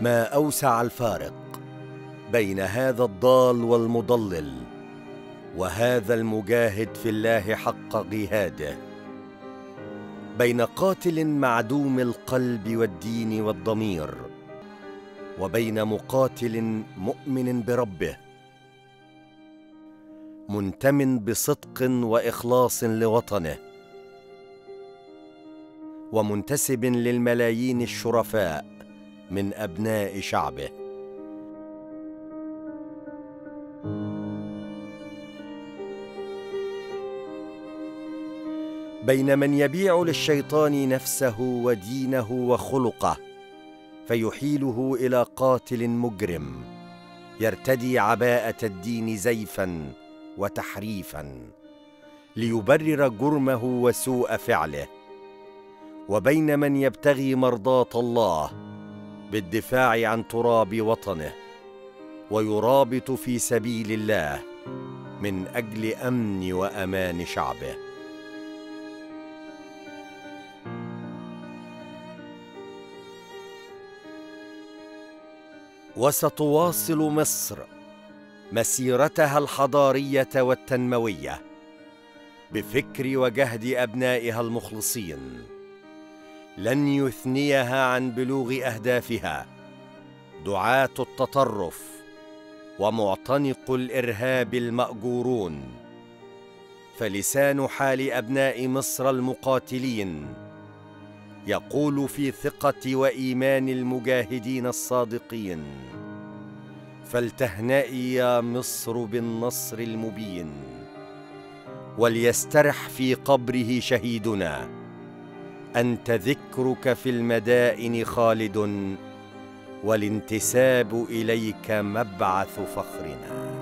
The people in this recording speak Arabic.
ما أوسع الفارق بين هذا الضال والمضلل وهذا المجاهد في الله حق جهاده بين قاتل معدوم القلب والدين والضمير وبين مقاتل مؤمن بربه منتم بصدق وإخلاص لوطنه ومنتسب للملايين الشرفاء من أبناء شعبه. بين من يبيع للشيطان نفسه ودينه وخلقه فيحيله إلى قاتل مجرم يرتدي عباءة الدين زيفا وتحريفا ليبرر جرمه وسوء فعله. وبين من يبتغي مرضاة الله بالدفاع عن تراب وطنه ويرابط في سبيل الله من أجل أمن وأمان شعبه. وستواصل مصر مسيرتها الحضارية والتنموية بفكر وجهد أبنائها المخلصين. لن يثنيها عن بلوغ أهدافها. دعاة التطرف ومعتنق الإرهاب المأجورون. فلسان حال أبناء مصر المقاتلين. يقول في ثقة وإيمان المجاهدين الصادقين. فلتهنئي يا مصر بالنصر المبين. وليسترح في قبره شهيدنا. أنت ذكرك في المدائن خالد والانتساب إليك مبعث فخرنا.